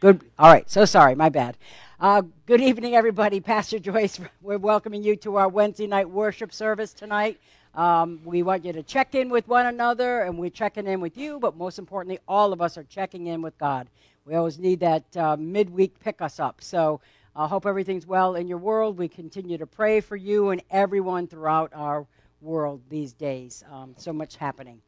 Good. All right. So sorry. My bad. Uh, good evening, everybody. Pastor Joyce, we're welcoming you to our Wednesday night worship service tonight. Um, we want you to check in with one another, and we're checking in with you, but most importantly, all of us are checking in with God. We always need that uh, midweek pick us up. So I uh, hope everything's well in your world. We continue to pray for you and everyone throughout our world these days. Um, so much happening.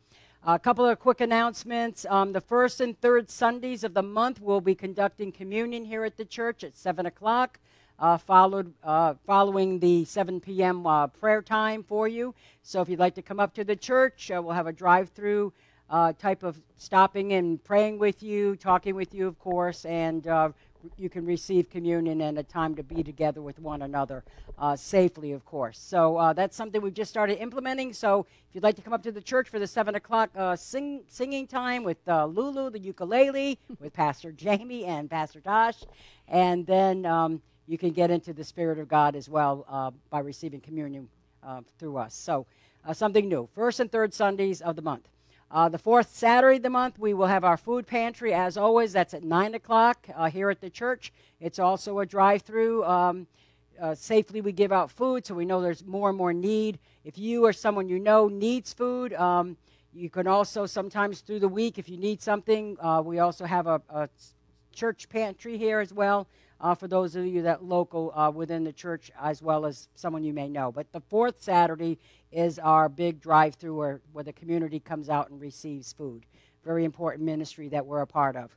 A couple of quick announcements. Um, the first and third Sundays of the month, we'll be conducting communion here at the church at 7 o'clock, uh, followed, uh, following the 7 p.m. Uh, prayer time for you. So if you'd like to come up to the church, uh, we'll have a drive through uh, type of stopping and praying with you, talking with you, of course, and uh, you can receive communion and a time to be together with one another uh, safely, of course. So uh, that's something we've just started implementing. So if you'd like to come up to the church for the 7 o'clock uh, sing, singing time with uh, Lulu, the ukulele, with Pastor Jamie and Pastor Tosh, and then um, you can get into the Spirit of God as well uh, by receiving communion uh, through us. So something new. First and third Sundays of the month. Uh, the fourth Saturday of the month, we will have our food pantry. As always, that's at 9 o'clock uh, here at the church. It's also a drive through. Um, uh, safely, we give out food, so we know there's more and more need. If you or someone you know needs food, um, you can also sometimes through the week, if you need something, uh, we also have a, a, church pantry here as well. Uh, for those of you that local uh, within the church, as well as someone you may know. But the fourth Saturday is our big drive through where, where the community comes out and receives food. Very important ministry that we're a part of.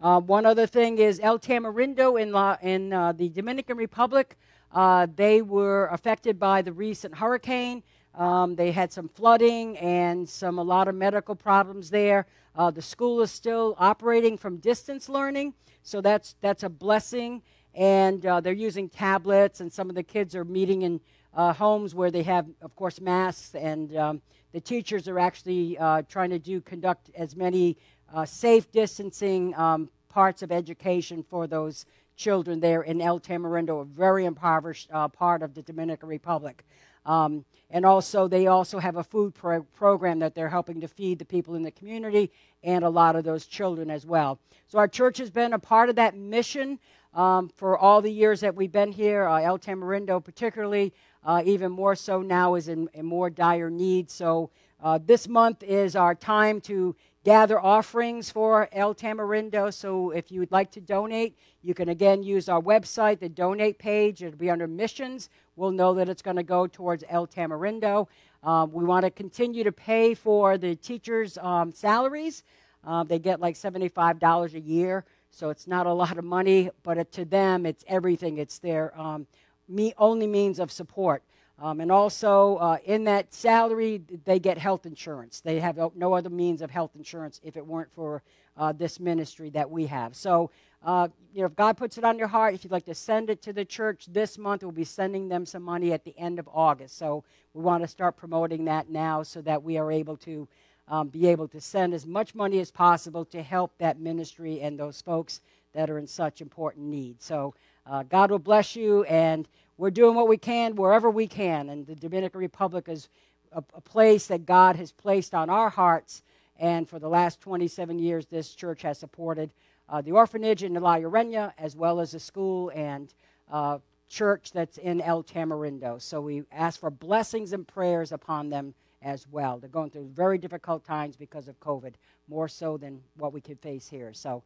Uh, one other thing is El Tamarindo in, La, in uh, the Dominican Republic. Uh, they were affected by the recent hurricane. Um, they had some flooding and some a lot of medical problems there. Uh, the school is still operating from distance learning, so that's that's a blessing. And uh, they're using tablets, and some of the kids are meeting in uh, homes where they have, of course, masks, and um, the teachers are actually uh, trying to do conduct as many uh, safe distancing um, parts of education for those children there in El Tamarindo, a very impoverished uh, part of the Dominican Republic. Um, and also, they also have a food pro- program that they're helping to feed the people in the community and a lot of those children as well. So, our church has been a part of that mission um, for all the years that we've been here. Uh, El Tamarindo, particularly, uh, even more so now, is in, in more dire need. So, uh, this month is our time to gather offerings for El Tamarindo. So, if you would like to donate, you can again use our website, the donate page. It'll be under missions. We'll know that it's going to go towards El Tamarindo. Um, we want to continue to pay for the teachers' um, salaries. Uh, they get like $75 a year. So it's not a lot of money, but it, to them, it's everything. It's their um, me, only means of support. Um, and also, uh, in that salary, they get health insurance. They have no other means of health insurance if it weren't for uh, this ministry that we have. So, uh, you know, if God puts it on your heart, if you'd like to send it to the church this month, we'll be sending them some money at the end of August. So, we want to start promoting that now so that we are able to um, be able to send as much money as possible to help that ministry and those folks that are in such important need. So uh, God will bless you, and we're doing what we can wherever we can. And the Dominican Republic is a, a place that God has placed on our hearts. And for the last 27 years, this church has supported uh, the orphanage in La Llorena, as well as a school and uh, church that's in El Tamarindo. So we ask for blessings and prayers upon them as well. They're going through very difficult times because of COVID, more so than what we could face here. So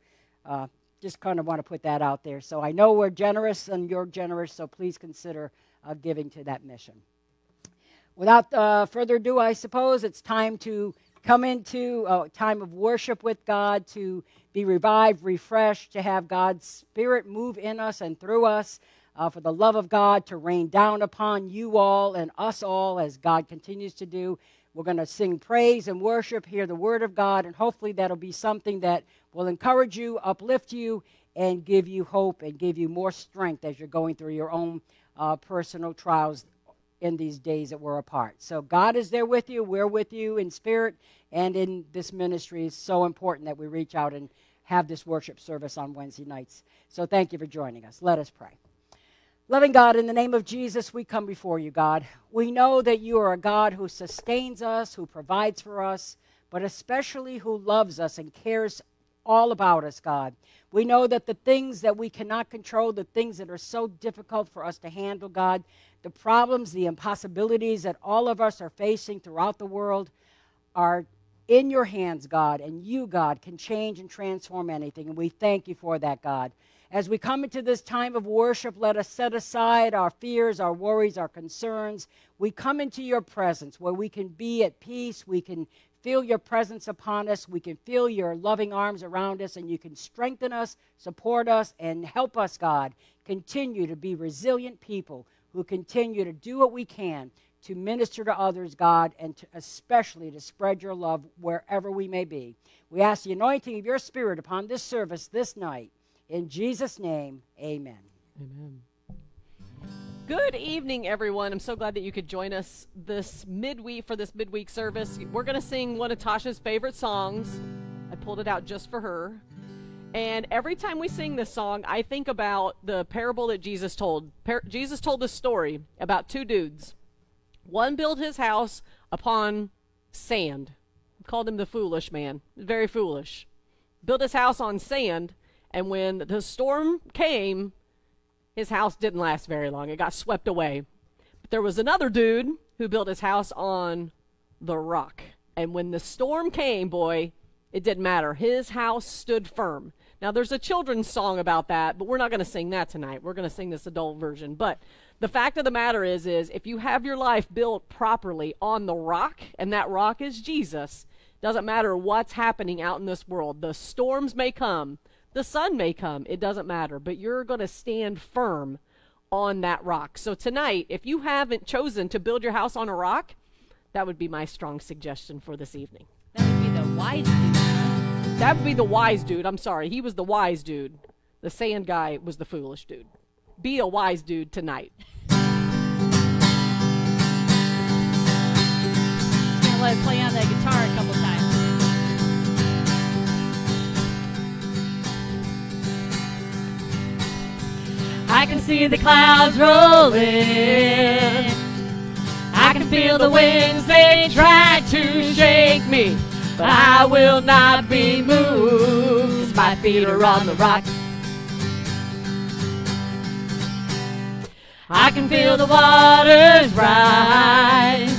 uh, just kind of want to put that out there. So I know we're generous and you're generous, so please consider uh, giving to that mission. Without uh, further ado, I suppose it's time to come into a time of worship with God, to be revived, refreshed, to have God's Spirit move in us and through us uh, for the love of God to rain down upon you all and us all as God continues to do. We're going to sing praise and worship, hear the word of God, and hopefully that'll be something that will encourage you, uplift you, and give you hope and give you more strength as you're going through your own uh, personal trials in these days that we're apart. So God is there with you. We're with you in spirit and in this ministry. It's so important that we reach out and have this worship service on Wednesday nights. So thank you for joining us. Let us pray. Loving God, in the name of Jesus, we come before you, God. We know that you are a God who sustains us, who provides for us, but especially who loves us and cares all about us, God. We know that the things that we cannot control, the things that are so difficult for us to handle, God, the problems, the impossibilities that all of us are facing throughout the world are in your hands, God, and you, God, can change and transform anything. And we thank you for that, God. As we come into this time of worship, let us set aside our fears, our worries, our concerns. We come into your presence where we can be at peace. We can feel your presence upon us. We can feel your loving arms around us, and you can strengthen us, support us, and help us, God, continue to be resilient people who continue to do what we can to minister to others, God, and to especially to spread your love wherever we may be. We ask the anointing of your Spirit upon this service this night. In Jesus' name, amen. Amen. Good evening, everyone. I'm so glad that you could join us this midweek for this midweek service. We're going to sing one of Tasha's favorite songs. I pulled it out just for her. And every time we sing this song, I think about the parable that Jesus told. Par- Jesus told a story about two dudes one built his house upon sand. We called him the foolish man. Very foolish. Built his house on sand, and when the storm came, his house didn't last very long. It got swept away. But there was another dude who built his house on the rock. And when the storm came, boy, it didn't matter. His house stood firm. Now, there's a children's song about that, but we're not going to sing that tonight. We're going to sing this adult version. But the fact of the matter is is if you have your life built properly on the rock and that rock is Jesus doesn't matter what's happening out in this world the storms may come the sun may come it doesn't matter but you're going to stand firm on that rock. So tonight if you haven't chosen to build your house on a rock that would be my strong suggestion for this evening. That would be the wise dude that would be the wise dude. I'm sorry. He was the wise dude. The sand guy was the foolish dude. Be a wise dude tonight. See the clouds rolling. I can feel the winds, they try to shake me. But I will not be moved, my feet are on the rock. I can feel the waters rise.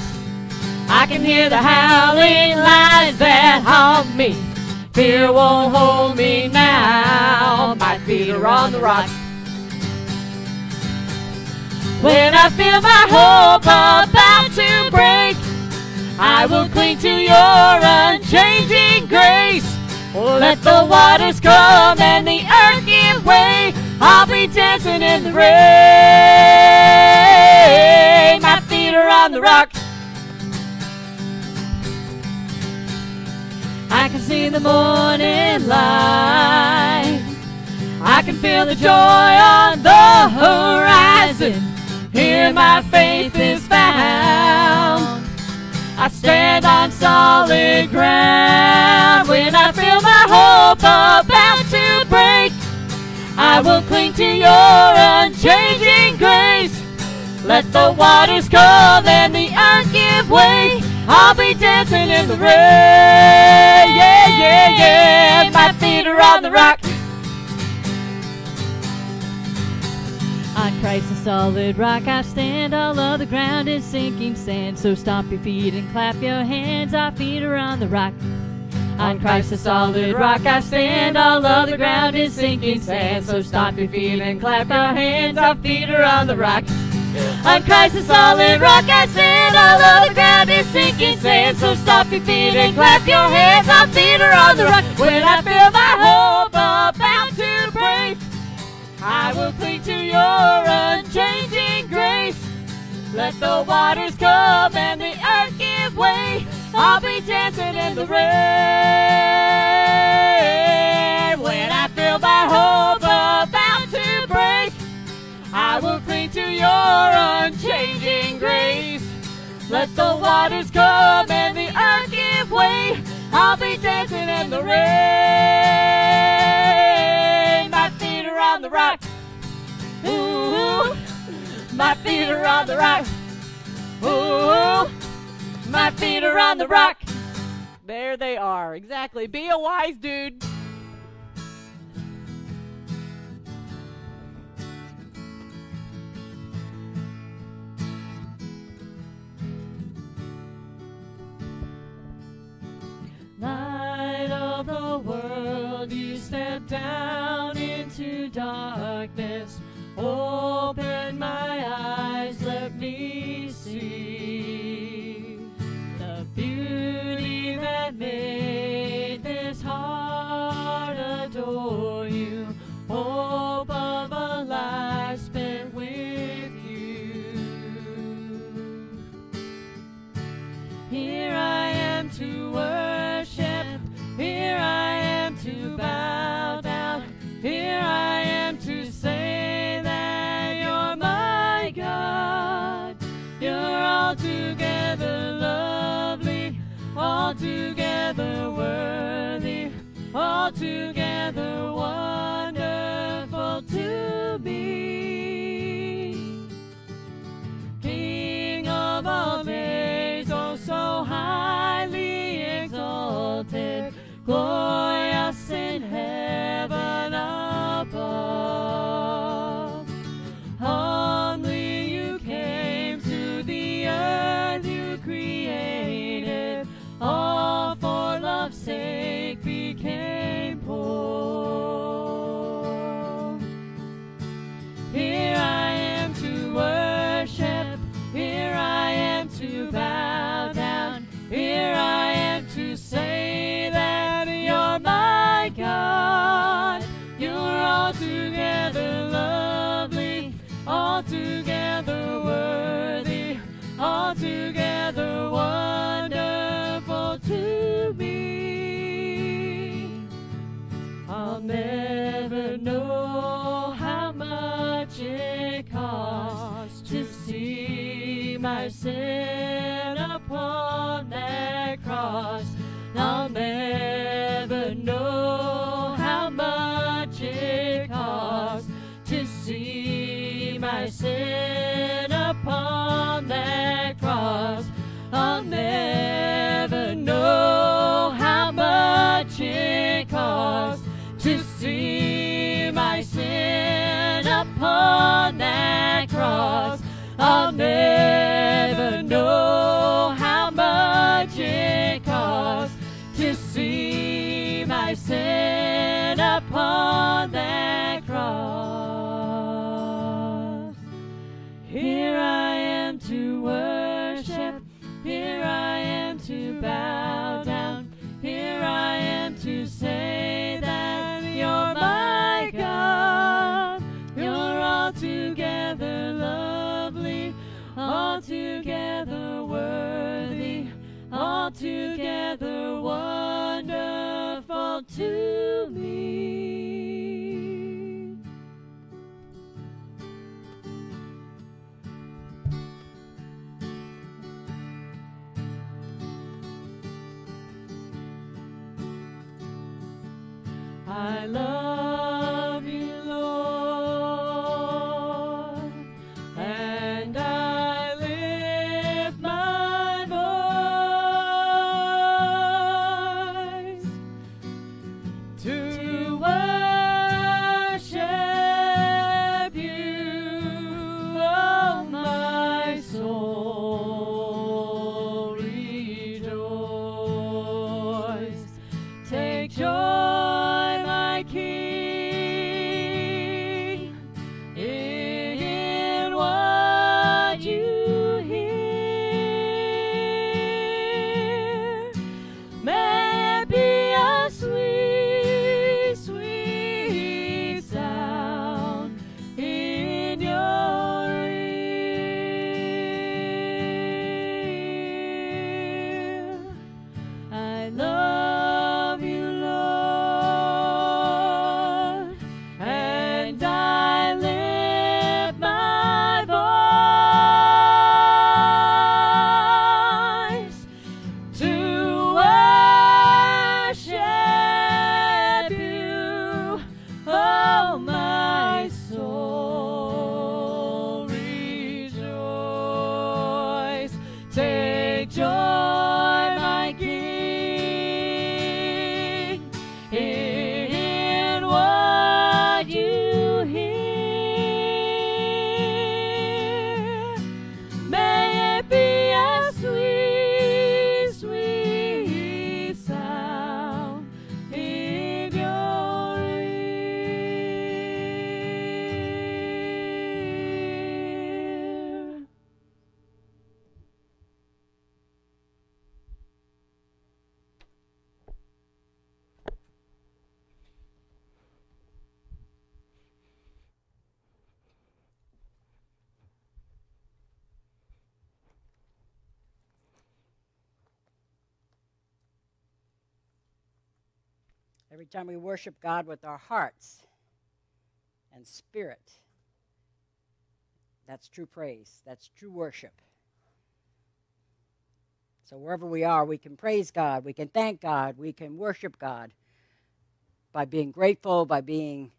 I can hear the howling lies that haunt me. Fear won't hold me now. My feet are on the rock. When I feel my hope about to break, I will cling to your unchanging grace. Let the waters come and the earth give way. I'll be dancing in the rain. My feet are on the rock. I can see the morning light. I can feel the joy on the horizon. Here my faith is found. I stand on solid ground when I feel my hope about to break. I will cling to your unchanging grace. Let the waters come and the earth give way. I'll be dancing in the rain. Yeah, yeah, yeah. My feet are on the rock. On Christ the solid rock I stand, all other ground is sinking sand. So stomp your feet and clap your hands, our feet are on the rock. On Christ the solid rock I stand, all other ground is sinking sand. So stomp your feet and clap your hands, our feet are on the rock. On Christ the solid rock I stand, all other ground is sinking sand. So stomp your feet and clap your hands, our feet are on the rock. When I feel my hope about to break, I will cling to your unchanging grace. Let the waters come and the earth give way. I'll be dancing in the rain. When I feel my hope about to break, I will cling to your unchanging grace. Let the waters come and the earth give way. I'll be dancing in the rain are on the rock. Ooh, my feet are on the rock. Ooh, my feet are on the rock. There they are. Exactly. Be a wise dude. Light of the world, you step down. 자. sin upon that cross. I'll never know how much it cost to see my sin upon that cross. I'll never know how much it cost to see my sin upon that cross. I'll never Every time we worship God with our hearts and spirit, that's true praise. That's true worship. So wherever we are, we can praise God, we can thank God, we can worship God by being grateful, by being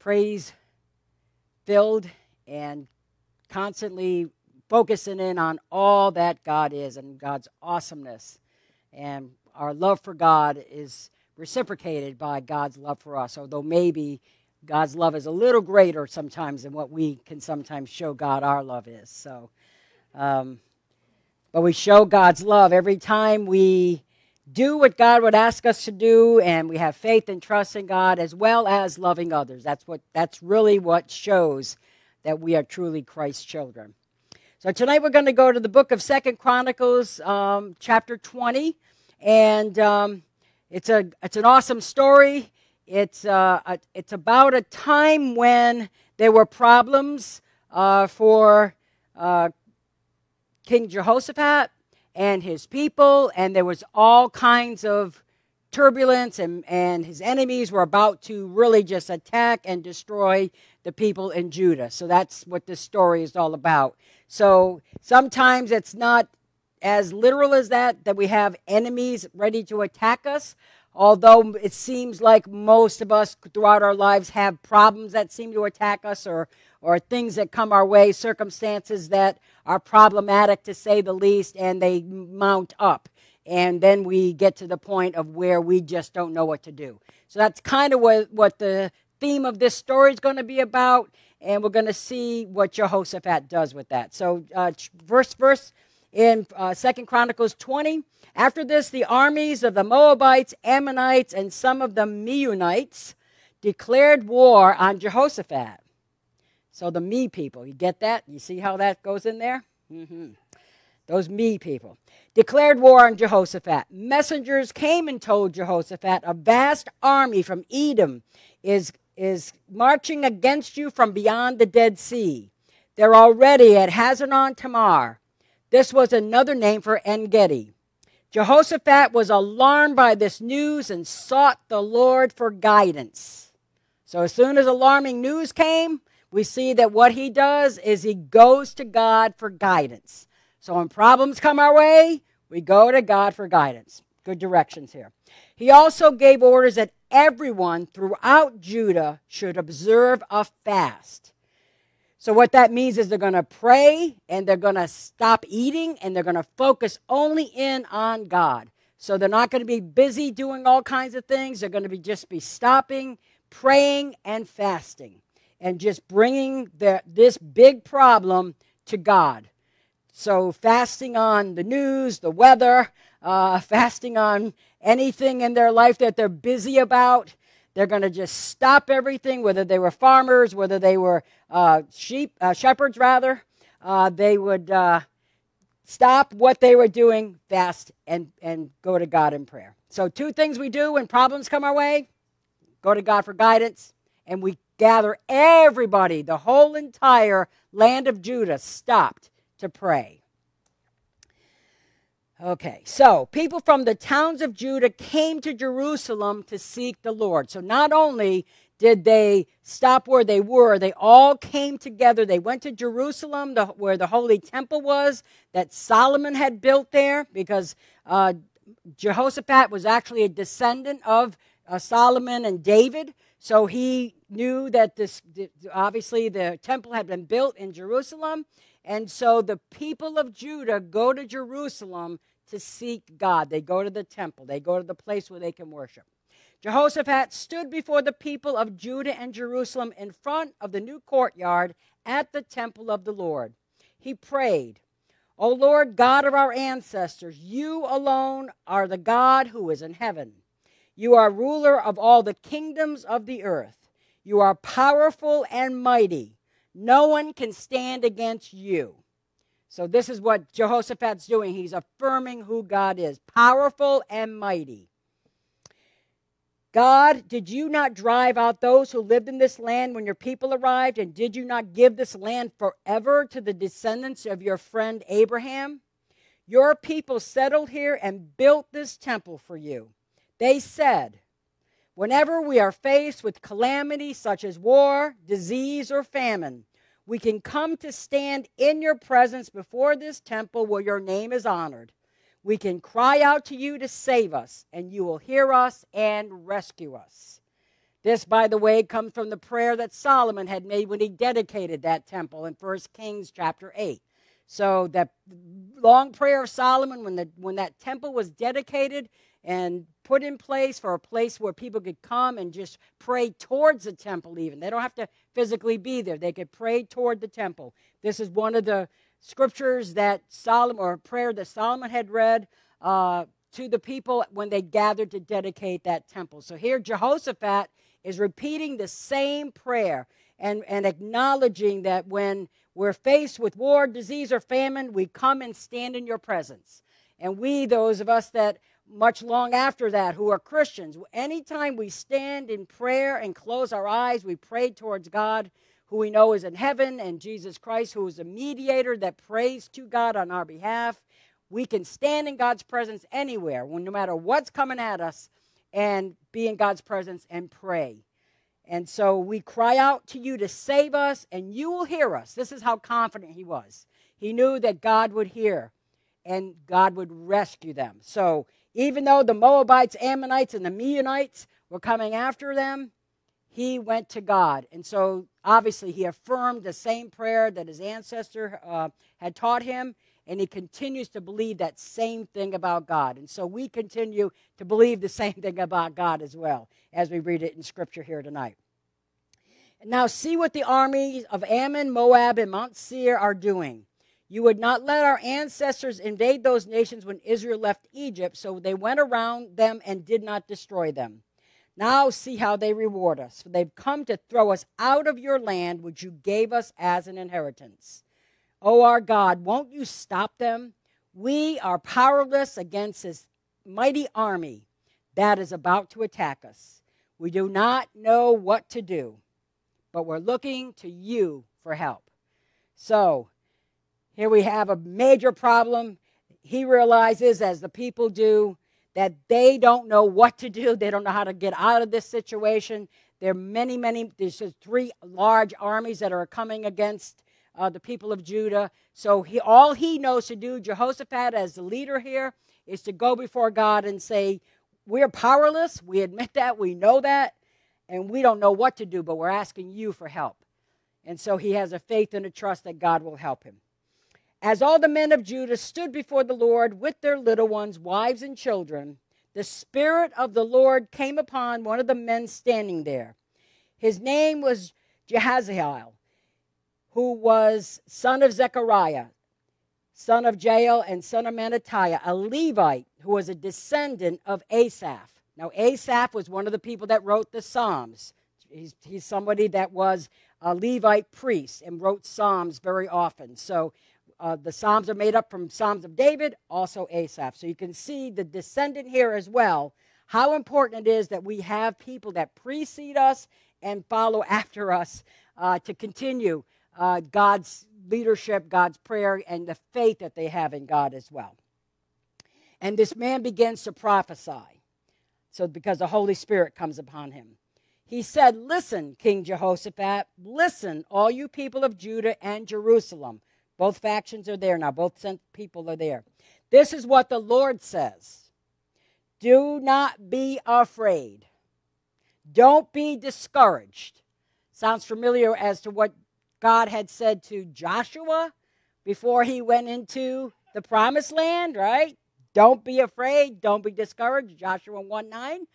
praise filled, and constantly focusing in on all that God is and God's awesomeness. And our love for God is reciprocated by God's love for us, although maybe God's love is a little greater sometimes than what we can sometimes show God our love is. So, um, but we show God's love every time we do what God would ask us to do and we have faith and trust in God as well as loving others. That's what that's really what shows that we are truly Christ's children. So tonight we're going to go to the book of Second Chronicles, um, chapter 20, and um, it's a it's an awesome story. It's uh, a, it's about a time when there were problems uh, for uh, King Jehoshaphat and his people, and there was all kinds of turbulence, and, and his enemies were about to really just attack and destroy the people in Judah. So that's what this story is all about. So sometimes it's not as literal as that, that we have enemies ready to attack us. Although it seems like most of us throughout our lives have problems that seem to attack us or, or things that come our way, circumstances that are problematic to say the least, and they mount up. And then we get to the point of where we just don't know what to do. So that's kind of what, what the theme of this story is going to be about, and we're going to see what Jehoshaphat does with that. So, uh, verse, verse in uh, Second Chronicles 20. After this, the armies of the Moabites, Ammonites, and some of the Meunites declared war on Jehoshaphat. So the me people, you get that? You see how that goes in there? Mm-hmm. Those me people declared war on Jehoshaphat. Messengers came and told Jehoshaphat, a vast army from Edom is, is marching against you from beyond the Dead Sea. They're already at Hazazon Tamar. This was another name for En Gedi. Jehoshaphat was alarmed by this news and sought the Lord for guidance. So, as soon as alarming news came, we see that what he does is he goes to God for guidance. So when problems come our way, we go to God for guidance. Good directions here. He also gave orders that everyone throughout Judah should observe a fast. So, what that means is they're going to pray and they're going to stop eating and they're going to focus only in on God. So, they're not going to be busy doing all kinds of things. They're going to be just be stopping, praying, and fasting and just bringing the, this big problem to God. So, fasting on the news, the weather, uh, fasting on anything in their life that they're busy about. They're going to just stop everything, whether they were farmers, whether they were uh, sheep, uh, shepherds, rather. Uh, they would uh, stop what they were doing, fast, and, and go to God in prayer. So, two things we do when problems come our way go to God for guidance, and we gather everybody, the whole entire land of Judah stopped to pray. Okay, so people from the towns of Judah came to Jerusalem to seek the Lord. So not only did they stop where they were, they all came together. They went to Jerusalem, the, where the Holy Temple was, that Solomon had built there, because uh, Jehoshaphat was actually a descendant of uh, Solomon and David. So he knew that this, obviously, the temple had been built in Jerusalem. And so the people of Judah go to Jerusalem to seek God. They go to the temple, they go to the place where they can worship. Jehoshaphat stood before the people of Judah and Jerusalem in front of the new courtyard at the temple of the Lord. He prayed, O Lord God of our ancestors, you alone are the God who is in heaven. You are ruler of all the kingdoms of the earth. You are powerful and mighty. No one can stand against you. So, this is what Jehoshaphat's doing. He's affirming who God is powerful and mighty. God, did you not drive out those who lived in this land when your people arrived? And did you not give this land forever to the descendants of your friend Abraham? Your people settled here and built this temple for you. They said, Whenever we are faced with calamity such as war, disease, or famine, we can come to stand in your presence before this temple where your name is honored. We can cry out to you to save us, and you will hear us and rescue us. This, by the way, comes from the prayer that Solomon had made when he dedicated that temple in 1 Kings chapter 8. So that long prayer of Solomon when, the, when that temple was dedicated and put in place for a place where people could come and just pray towards the temple even. They don't have to physically be there. They could pray toward the temple. This is one of the scriptures that Solomon, or prayer that Solomon had read uh, to the people when they gathered to dedicate that temple. So here Jehoshaphat is repeating the same prayer and, and acknowledging that when we're faced with war, disease, or famine, we come and stand in your presence. And we, those of us that much long after that who are Christians, anytime we stand in prayer and close our eyes, we pray towards God who we know is in heaven and Jesus Christ who is a mediator that prays to God on our behalf. We can stand in God's presence anywhere, no matter what's coming at us, and be in God's presence and pray. And so we cry out to you to save us, and you will hear us. This is how confident he was. He knew that God would hear and God would rescue them. So even though the Moabites, Ammonites, and the Meunites were coming after them, he went to God. And so obviously he affirmed the same prayer that his ancestor uh, had taught him, and he continues to believe that same thing about God. And so we continue to believe the same thing about God as well as we read it in Scripture here tonight. Now, see what the armies of Ammon, Moab, and Mount Seir are doing. You would not let our ancestors invade those nations when Israel left Egypt, so they went around them and did not destroy them. Now see how they reward us. They've come to throw us out of your land, which you gave us as an inheritance. O our God, won't you stop them? We are powerless against this mighty army that is about to attack us. We do not know what to do, but we're looking to you for help. So, here we have a major problem. He realizes, as the people do, that they don't know what to do. They don't know how to get out of this situation. There are many, many, there's three large armies that are coming against uh, the people of Judah. So he, all he knows to do, Jehoshaphat as the leader here, is to go before God and say, We're powerless. We admit that. We know that. And we don't know what to do, but we're asking you for help. And so he has a faith and a trust that God will help him. As all the men of Judah stood before the Lord with their little ones, wives, and children, the Spirit of the Lord came upon one of the men standing there. His name was Jehaziel, who was son of Zechariah, son of Jael, and son of Mattaniah, a Levite who was a descendant of Asaph. Now, Asaph was one of the people that wrote the Psalms. He's, he's somebody that was a Levite priest and wrote Psalms very often. So uh, the Psalms are made up from Psalms of David, also Asaph. So you can see the descendant here as well, how important it is that we have people that precede us and follow after us uh, to continue uh, God's leadership, God's prayer, and the faith that they have in God as well. And this man begins to prophesy. So, because the Holy Spirit comes upon him. He said, Listen, King Jehoshaphat, listen, all you people of Judah and Jerusalem. Both factions are there now, both people are there. This is what the Lord says Do not be afraid, don't be discouraged. Sounds familiar as to what God had said to Joshua before he went into the promised land, right? Don't be afraid, don't be discouraged, Joshua 1 9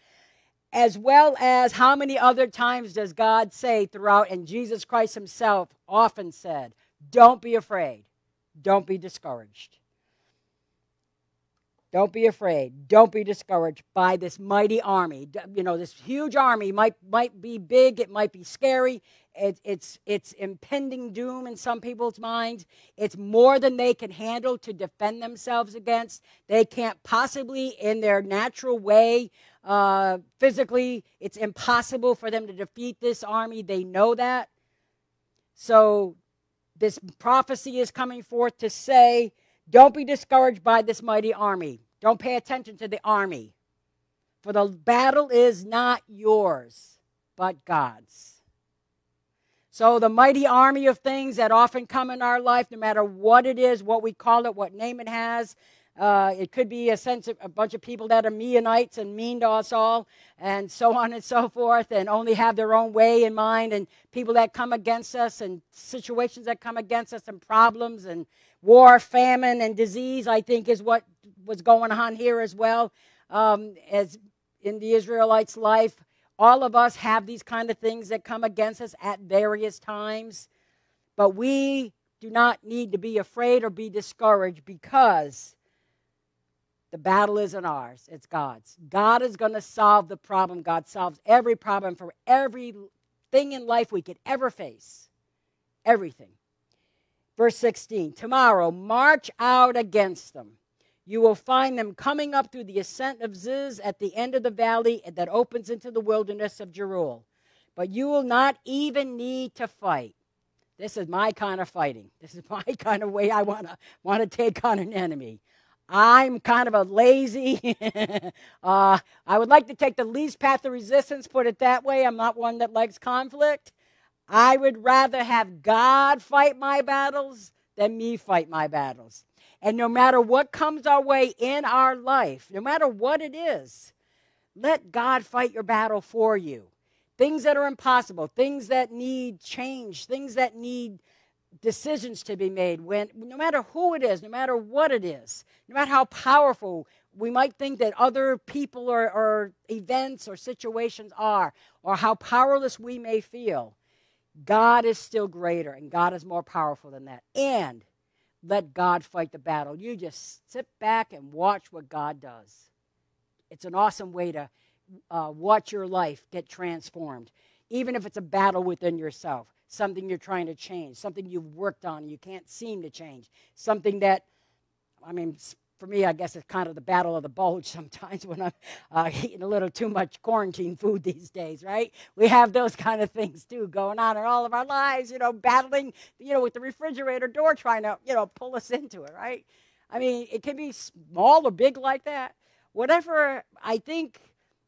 as well as how many other times does God say throughout, and Jesus Christ himself often said, don't be afraid. Don't be discouraged. Don't be afraid. Don't be discouraged by this mighty army. You know, this huge army might, might be big, it might be scary. It, it's, it's impending doom in some people's minds. It's more than they can handle to defend themselves against. They can't possibly, in their natural way, uh, physically, it's impossible for them to defeat this army. They know that. So this prophecy is coming forth to say, don't be discouraged by this mighty army. Don't pay attention to the army. For the battle is not yours, but God's. So, the mighty army of things that often come in our life, no matter what it is, what we call it, what name it has, uh, it could be a sense of a bunch of people that are Meanites and mean to us all, and so on and so forth, and only have their own way in mind, and people that come against us, and situations that come against us, and problems, and war, famine, and disease. I think is what was going on here as well, um, as in the Israelites' life. All of us have these kind of things that come against us at various times, but we do not need to be afraid or be discouraged because the battle isn't ours, it's God's. God is going to solve the problem. God solves every problem for everything in life we could ever face. Everything. Verse 16 Tomorrow, march out against them. You will find them coming up through the ascent of Ziz at the end of the valley that opens into the wilderness of Jeruel. But you will not even need to fight. This is my kind of fighting. This is my kind of way I want to want to take on an enemy. I'm kind of a lazy. uh, I would like to take the least path of resistance, put it that way. I'm not one that likes conflict. I would rather have God fight my battles than me fight my battles. And no matter what comes our way in our life, no matter what it is, let God fight your battle for you. Things that are impossible, things that need change, things that need decisions to be made when no matter who it is no matter what it is no matter how powerful we might think that other people or, or events or situations are or how powerless we may feel god is still greater and god is more powerful than that. And let god fight the battle. You just sit back and watch what god does. It's an awesome way to uh, watch your life get transformed even if it's a battle within yourself something you're trying to change, something you've worked on you can't seem to change, something that, I mean, for me, I guess it's kind of the battle of the bulge sometimes when I'm uh, eating a little too much quarantine food these days, right? We have those kind of things too going on in all of our lives, you know, battling, you know, with the refrigerator door trying to, you know, pull us into it, right? I mean, it can be small or big like that. Whatever, I think,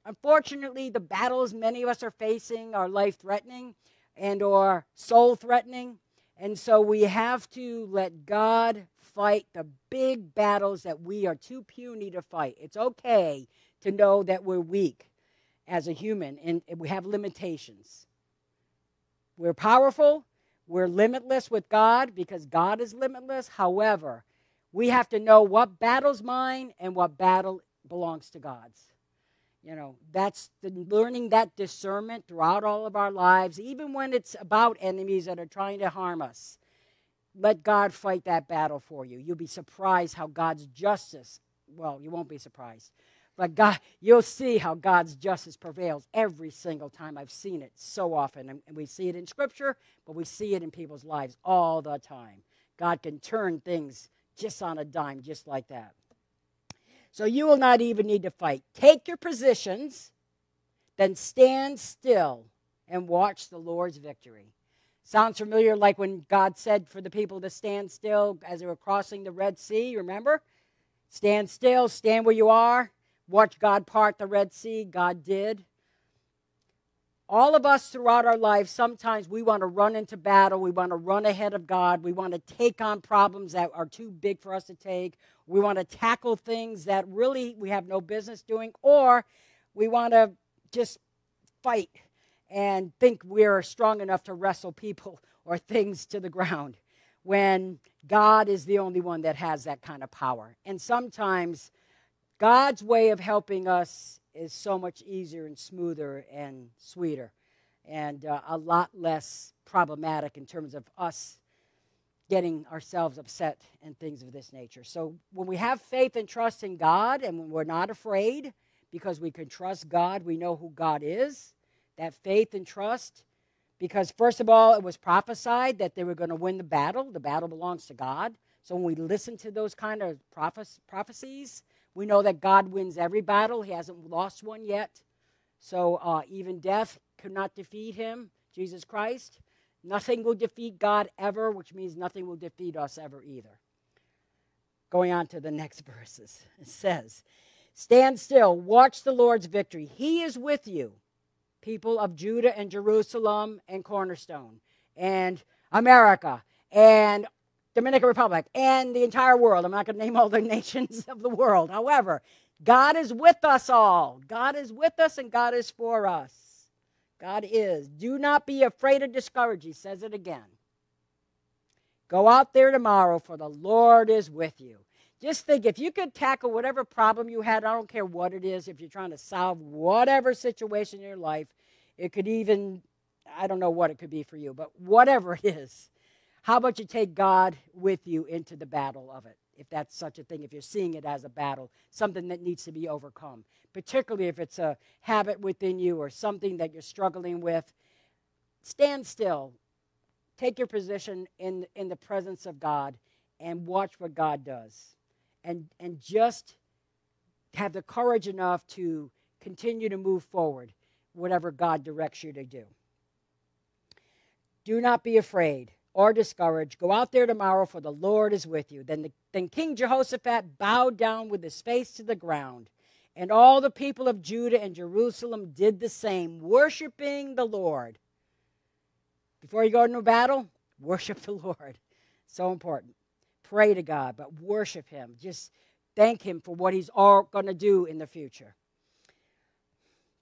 unfortunately, the battles many of us are facing are life threatening and or soul threatening. And so we have to let God fight the big battles that we are too puny to fight. It's okay to know that we're weak as a human and we have limitations. We're powerful, we're limitless with God because God is limitless. However, we have to know what battle's mine and what battle belongs to God's. You know, that's the, learning that discernment throughout all of our lives, even when it's about enemies that are trying to harm us. Let God fight that battle for you. You'll be surprised how God's justice, well, you won't be surprised, but God, you'll see how God's justice prevails every single time. I've seen it so often. And we see it in Scripture, but we see it in people's lives all the time. God can turn things just on a dime, just like that. So you will not even need to fight. Take your positions, then stand still and watch the Lord's victory. Sounds familiar like when God said for the people to stand still as they were crossing the Red Sea, remember? Stand still, stand where you are, watch God part the Red Sea. God did. All of us throughout our lives, sometimes we want to run into battle. We want to run ahead of God. We want to take on problems that are too big for us to take. We want to tackle things that really we have no business doing. Or we want to just fight and think we're strong enough to wrestle people or things to the ground when God is the only one that has that kind of power. And sometimes God's way of helping us is so much easier and smoother and sweeter and uh, a lot less problematic in terms of us getting ourselves upset and things of this nature. So when we have faith and trust in God and when we're not afraid because we can trust God, we know who God is, that faith and trust because first of all it was prophesied that they were going to win the battle. The battle belongs to God. So when we listen to those kind of prophecies, we know that God wins every battle, He hasn't lost one yet. So uh, even death could not defeat Him, Jesus Christ. Nothing will defeat God ever, which means nothing will defeat us ever either. Going on to the next verses, it says, Stand still, watch the Lord's victory. He is with you, people of Judah and Jerusalem and Cornerstone and America and Dominican Republic and the entire world. I'm not going to name all the nations of the world. However, God is with us all. God is with us and God is for us. God is. Do not be afraid or discouraged. He says it again. Go out there tomorrow, for the Lord is with you. Just think if you could tackle whatever problem you had, I don't care what it is, if you're trying to solve whatever situation in your life, it could even, I don't know what it could be for you, but whatever it is, how about you take God with you into the battle of it, if that's such a thing, if you're seeing it as a battle, something that needs to be overcome, particularly if it's a habit within you or something that you're struggling with. Stand still. Take your position in, in the presence of God and watch what God does and, and just have the courage enough to continue to move forward, whatever God directs you to do. Do not be afraid or discouraged. Go out there tomorrow, for the Lord is with you. Then, the, then King Jehoshaphat bowed down with his face to the ground, and all the people of Judah and Jerusalem did the same, worshiping the Lord. Before you go into battle, worship the Lord. So important pray to God, but worship Him. Just thank Him for what He's all going to do in the future.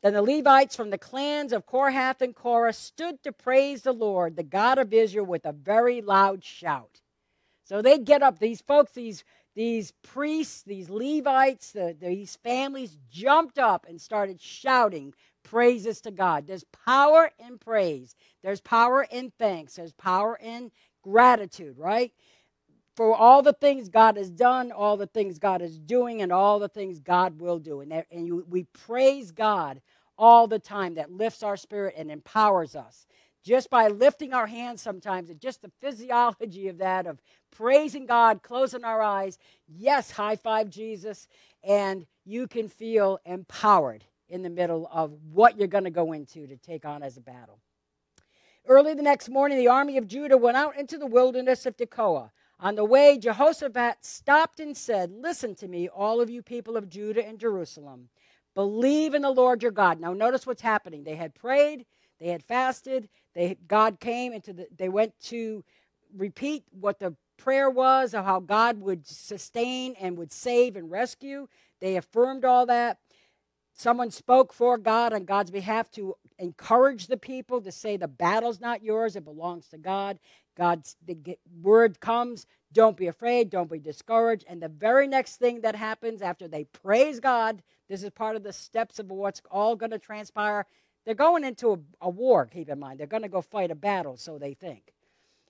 Then the Levites from the clans of Kohath and Korah stood to praise the Lord, the God of Israel, with a very loud shout. So they get up, these folks, these, these priests, these Levites, the, these families jumped up and started shouting praises to God. There's power in praise, there's power in thanks, there's power in gratitude, right? for all the things God has done, all the things God is doing, and all the things God will do. And, and you, we praise God all the time that lifts our spirit and empowers us. Just by lifting our hands sometimes, and just the physiology of that, of praising God, closing our eyes, yes, high five Jesus, and you can feel empowered in the middle of what you're going to go into to take on as a battle. Early the next morning, the army of Judah went out into the wilderness of Tekoa. On the way, Jehoshaphat stopped and said, Listen to me, all of you people of Judah and Jerusalem. Believe in the Lord your God. Now, notice what's happening. They had prayed, they had fasted, they, God came into the, they went to repeat what the prayer was of how God would sustain and would save and rescue. They affirmed all that. Someone spoke for God on God's behalf to encourage the people to say the battle's not yours, it belongs to God. God's the word comes, don't be afraid, don't be discouraged. And the very next thing that happens after they praise God, this is part of the steps of what's all going to transpire. They're going into a, a war, keep in mind. They're going to go fight a battle, so they think.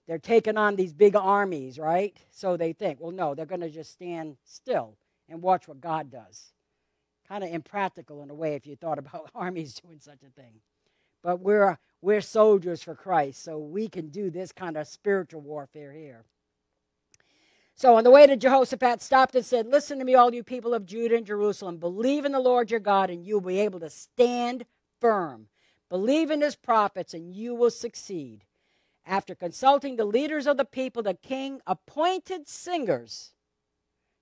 They're taking on these big armies, right? So they think. Well, no, they're going to just stand still and watch what God does. Kind of impractical in a way if you thought about armies doing such a thing. But we're we're soldiers for Christ, so we can do this kind of spiritual warfare here. So on the way to Jehoshaphat stopped and said, Listen to me, all you people of Judah and Jerusalem. Believe in the Lord your God, and you'll be able to stand firm. Believe in his prophets, and you will succeed. After consulting the leaders of the people, the king appointed singers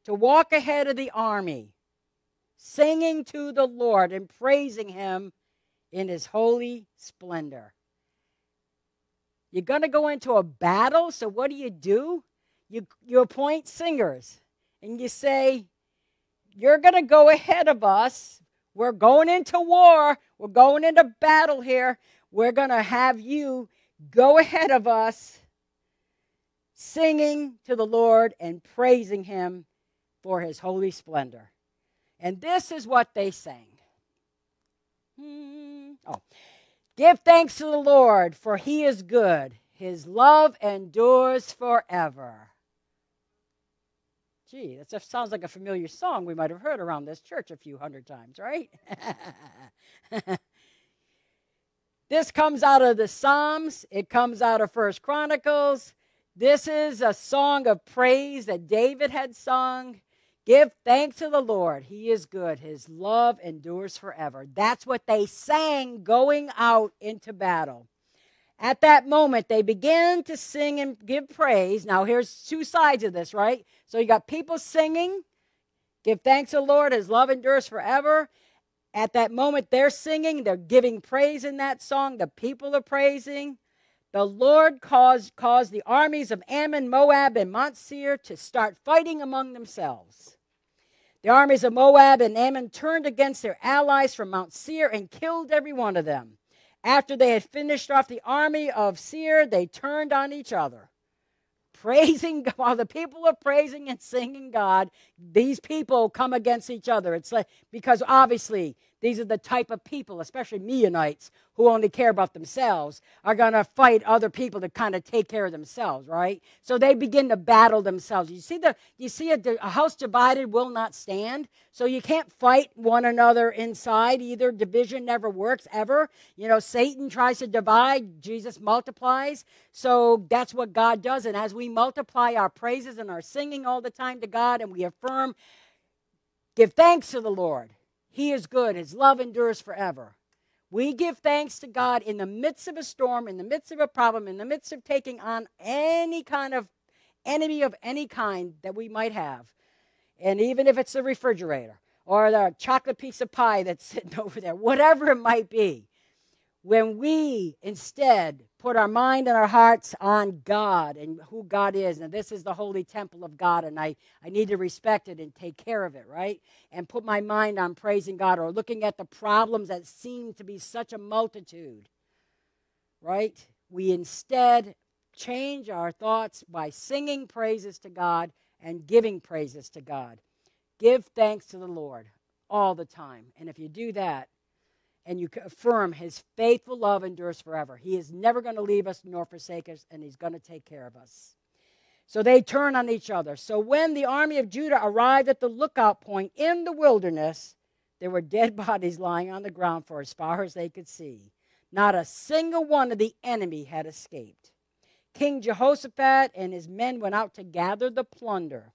to walk ahead of the army, singing to the Lord and praising him in his holy splendor. You're going to go into a battle, so what do you do? You, you appoint singers and you say, You're going to go ahead of us. We're going into war. We're going into battle here. We're going to have you go ahead of us, singing to the Lord and praising Him for His holy splendor. And this is what they sang. Hmm. Oh. Give thanks to the Lord, for he is good. His love endures forever. Gee, that sounds like a familiar song we might have heard around this church a few hundred times, right? this comes out of the Psalms, it comes out of First Chronicles. This is a song of praise that David had sung. Give thanks to the Lord. He is good. His love endures forever. That's what they sang going out into battle. At that moment, they began to sing and give praise. Now, here's two sides of this, right? So you got people singing, Give thanks to the Lord, his love endures forever. At that moment, they're singing, they're giving praise in that song. The people are praising. The Lord caused, caused the armies of Ammon, Moab, and Mount Seir to start fighting among themselves. The armies of Moab and Ammon turned against their allies from Mount Seir and killed every one of them. After they had finished off the army of Seir, they turned on each other. Praising while the people are praising and singing God, these people come against each other. It's like because obviously these are the type of people, especially Meunites, who only care about themselves, are going to fight other people to kind of take care of themselves, right? So they begin to battle themselves. You see the you see a, a house divided will not stand. So you can't fight one another inside either. Division never works ever. You know, Satan tries to divide, Jesus multiplies. So that's what God does. And as we multiply our praises and our singing all the time to God and we affirm, give thanks to the Lord he is good. His love endures forever. We give thanks to God in the midst of a storm, in the midst of a problem, in the midst of taking on any kind of enemy of any kind that we might have. And even if it's the refrigerator or the chocolate piece of pie that's sitting over there, whatever it might be, when we instead put our mind and our hearts on God and who God is, and this is the holy temple of God, and I, I need to respect it and take care of it, right? And put my mind on praising God or looking at the problems that seem to be such a multitude, right? We instead change our thoughts by singing praises to God and giving praises to God. Give thanks to the Lord all the time. And if you do that, and you affirm his faithful love endures forever. He is never going to leave us nor forsake us, and he's going to take care of us. So they turn on each other. So when the army of Judah arrived at the lookout point in the wilderness, there were dead bodies lying on the ground for as far as they could see. Not a single one of the enemy had escaped. King Jehoshaphat and his men went out to gather the plunder.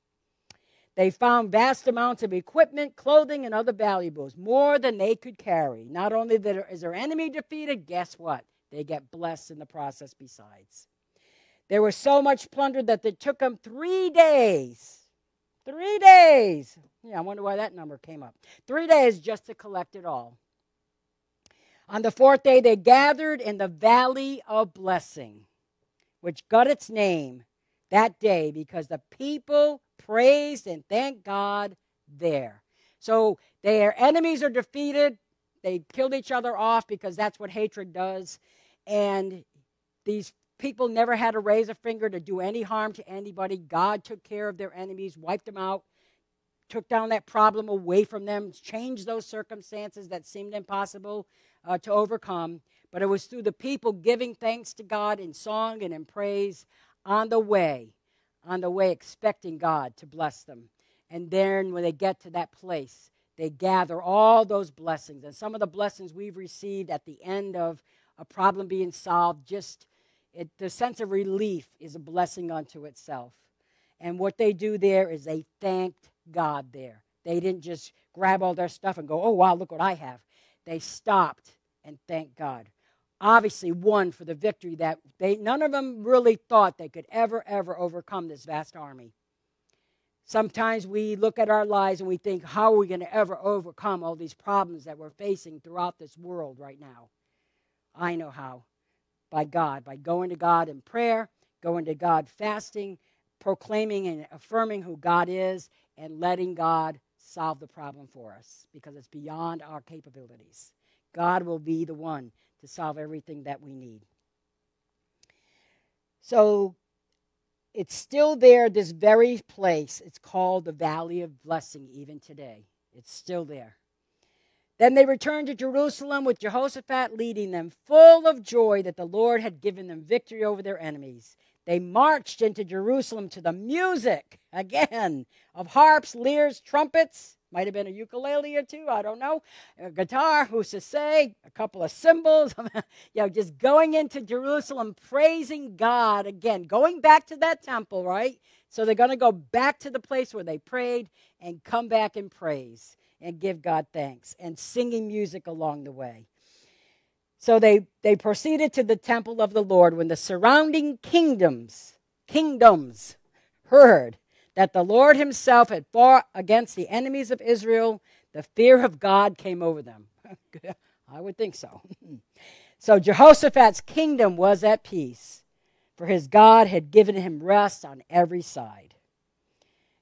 They found vast amounts of equipment, clothing, and other valuables, more than they could carry. Not only is their enemy defeated, guess what? They get blessed in the process besides. There was so much plunder that it took them three days. Three days. Yeah, I wonder why that number came up. Three days just to collect it all. On the fourth day, they gathered in the Valley of Blessing, which got its name that day because the people praised and thanked God there. So their enemies are defeated. They killed each other off because that's what hatred does. And these people never had to raise a finger to do any harm to anybody. God took care of their enemies, wiped them out, took down that problem away from them, changed those circumstances that seemed impossible uh, to overcome. But it was through the people giving thanks to God in song and in praise on the way on the way expecting God to bless them. And then when they get to that place, they gather all those blessings. And some of the blessings we've received at the end of a problem being solved, just it, the sense of relief is a blessing unto itself. And what they do there is they thanked God there. They didn't just grab all their stuff and go, oh, wow, look what I have. They stopped and thanked God obviously won for the victory that they none of them really thought they could ever ever overcome this vast army. Sometimes we look at our lives and we think how are we going to ever overcome all these problems that we're facing throughout this world right now? I know how. By god by going to god in prayer going to god fasting proclaiming and affirming who god is and letting god solve the problem for us because it's beyond our capabilities. God will be the one to solve everything that we need. So it's still there, this very place. It's called the Valley of Blessing, even today. It's still there. Then they returned to Jerusalem with Jehoshaphat leading them, full of joy that the Lord had given them victory over their enemies. They marched into Jerusalem to the music, again, of harps, lyres, trumpets, might have been a ukulele or two, I don't know. A guitar, who's to say? A couple of cymbals. you know, just going into Jerusalem, praising God again, going back to that temple, right? So they're going to go back to the place where they prayed and come back and praise and give God thanks and singing music along the way. So they, they proceeded to the temple of the Lord when the surrounding kingdoms, kingdoms, heard that the Lord himself had fought against the enemies of Israel, the fear of God came over them. I would think so. so Jehoshaphat's kingdom was at peace, for his God had given him rest on every side.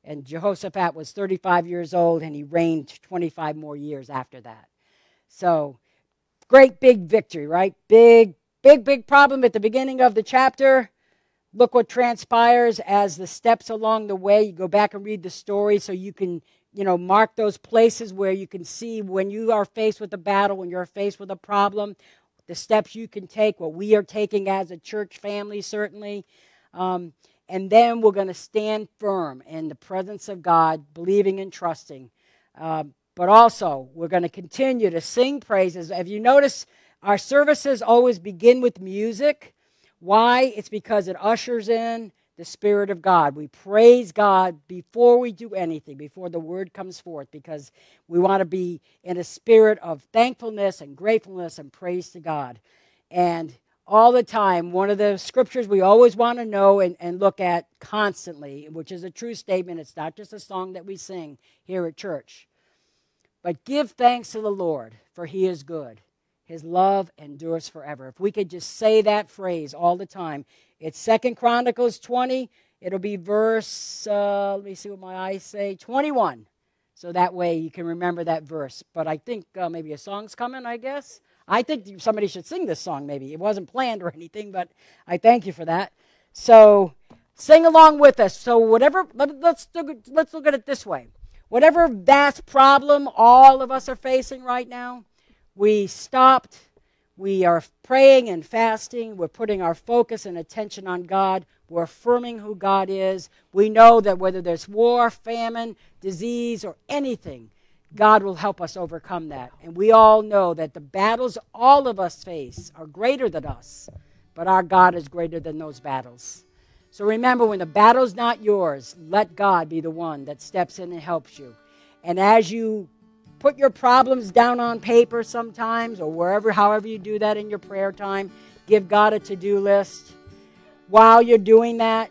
And Jehoshaphat was 35 years old, and he reigned 25 more years after that. So, great big victory, right? Big, big, big problem at the beginning of the chapter. Look what transpires as the steps along the way. You go back and read the story so you can, you know, mark those places where you can see when you are faced with a battle, when you're faced with a problem, the steps you can take, what we are taking as a church family, certainly. Um, and then we're going to stand firm in the presence of God, believing and trusting. Uh, but also, we're going to continue to sing praises. Have you noticed our services always begin with music? Why? It's because it ushers in the Spirit of God. We praise God before we do anything, before the word comes forth, because we want to be in a spirit of thankfulness and gratefulness and praise to God. And all the time. One of the scriptures we always want to know and, and look at constantly, which is a true statement. It's not just a song that we sing here at church. But give thanks to the Lord, for he is good. His love endures forever. If we could just say that phrase all the time, it's Second Chronicles 20. It'll be verse, uh, let me see what my eyes say, 21. So that way you can remember that verse. But I think uh, maybe a song's coming, I guess. I think somebody should sing this song, maybe. It wasn't planned or anything, but I thank you for that. So sing along with us. So, whatever, let, us look, let's look at it this way. Whatever vast problem all of us are facing right now, we stopped. We are praying and fasting. We're putting our focus and attention on God. We're affirming who God is. We know that whether there's war, famine, disease, or anything, God will help us overcome that. And we all know that the battles all of us face are greater than us, but our God is greater than those battles. So remember, when the battle's not yours, let God be the one that steps in and helps you. And as you put your problems down on paper sometimes, or wherever, however you do that in your prayer time, give God a to do list. While you're doing that,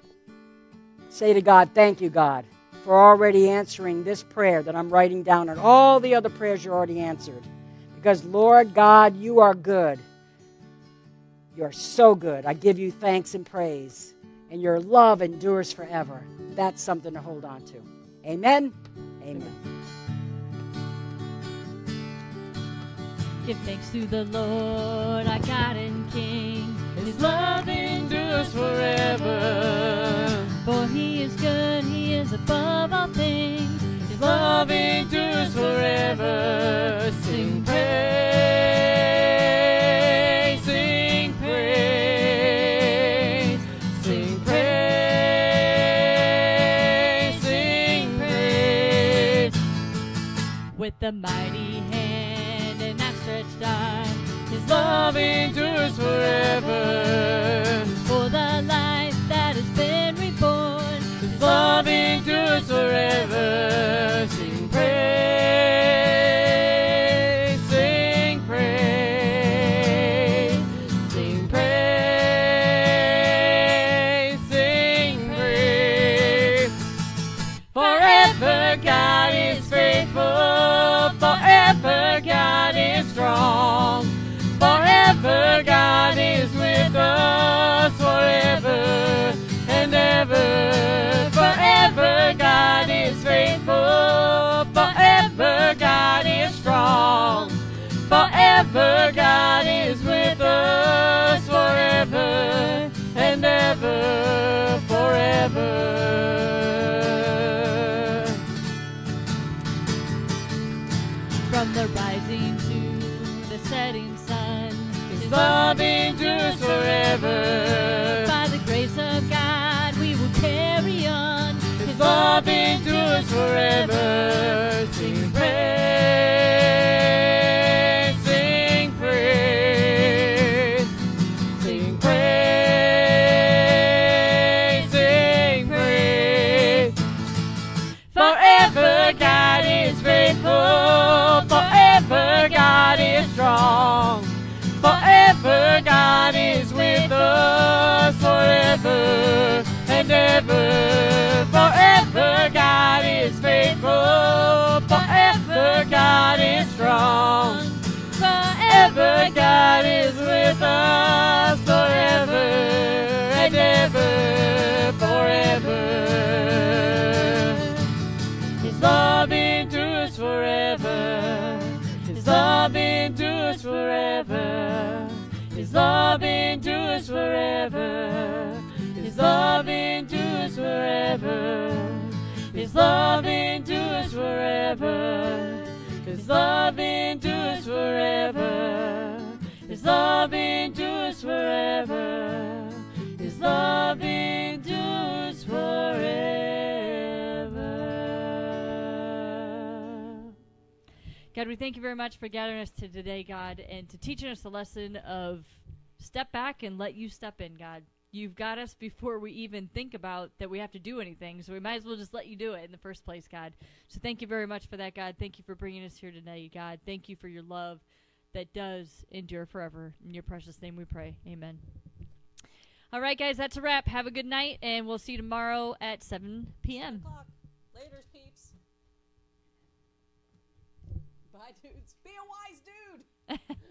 say to God, Thank you, God for already answering this prayer that I'm writing down and all the other prayers you already answered. Because, Lord God, you are good. You're so good. I give you thanks and praise. And your love endures forever. That's something to hold on to. Amen. Amen. Give thanks to the Lord, our God and King. His love endures forever. For he is good, he is above all things. His love endures forever. Sing praise, sing praise, sing praise, sing praise. With the mighty arm, his love endures forever. For the life love endures forever. His love endures forever. His love endures forever. His love endures forever. His love endures forever. His love endures forever. God, we thank you very much for gathering us to today, God, and to teaching us the lesson of step back and let you step in, God. You've got us before we even think about that we have to do anything, so we might as well just let you do it in the first place, God. So thank you very much for that, God. Thank you for bringing us here today, God. Thank you for your love that does endure forever. In your precious name we pray. Amen. All right, guys, that's a wrap. Have a good night, and we'll see you tomorrow at 7 p.m. o'clock. Later's peeps. Bye, dudes. Be a wise dude.